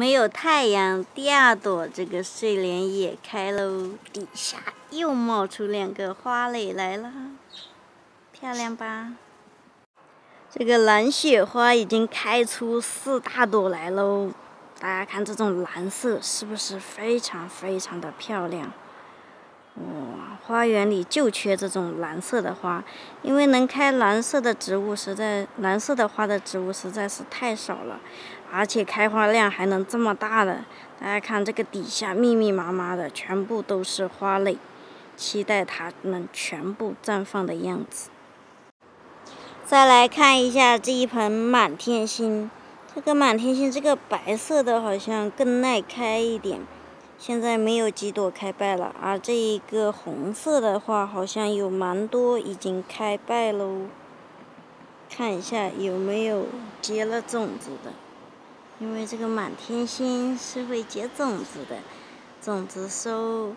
没有太阳，第二朵这个睡莲也开喽，底下又冒出两个花蕾来了，漂亮吧？这个蓝雪花已经开出四大朵来喽，大家看这种蓝色是不是非常非常的漂亮？哇，花园里就缺这种蓝色的花，因为能开蓝色的植物实在，蓝色的花的植物实在是太少了，而且开花量还能这么大的。大家看这个底下密密麻麻的，全部都是花蕾，期待它们全部绽放的样子。再来看一下这一盆满天星，这个满天星这个白色的好像更耐开一点。现在没有几朵开败了，而这一个红色的话，好像有蛮多已经开败喽。看一下有没有结了种子的，因为这个满天星是会结种子的，种子收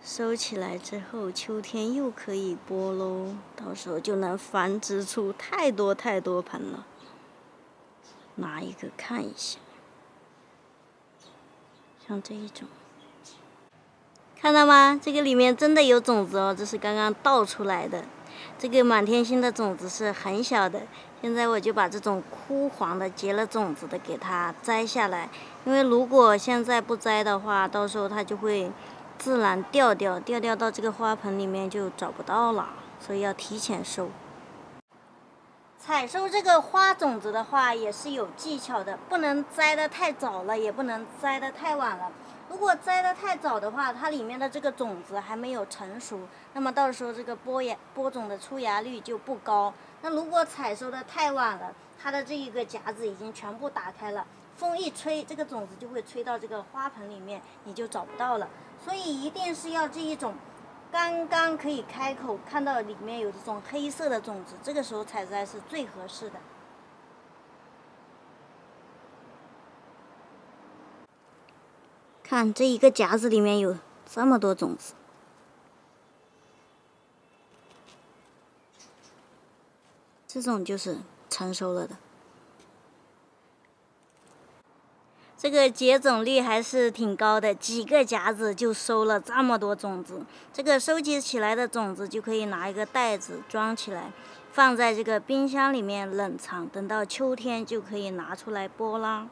收起来之后，秋天又可以播喽，到时候就能繁殖出太多太多盆了。拿一个看一下。像这一种，看到吗？这个里面真的有种子哦，这是刚刚倒出来的。这个满天星的种子是很小的，现在我就把这种枯黄的结了种子的给它摘下来，因为如果现在不摘的话，到时候它就会自然掉掉，掉掉到这个花盆里面就找不到了，所以要提前收。采收这个花种子的话，也是有技巧的，不能摘得太早了，也不能摘得太晚了。如果摘得太早的话，它里面的这个种子还没有成熟，那么到时候这个播芽播种的出芽率就不高。那如果采收的太晚了，它的这一个夹子已经全部打开了，风一吹，这个种子就会吹到这个花盆里面，你就找不到了。所以一定是要这一种。刚刚可以开口看到里面有这种黑色的种子，这个时候采摘是最合适的。看这一个夹子里面有这么多种子，这种就是成熟了的。这个结种率还是挺高的，几个夹子就收了这么多种子。这个收集起来的种子就可以拿一个袋子装起来，放在这个冰箱里面冷藏，等到秋天就可以拿出来播啦。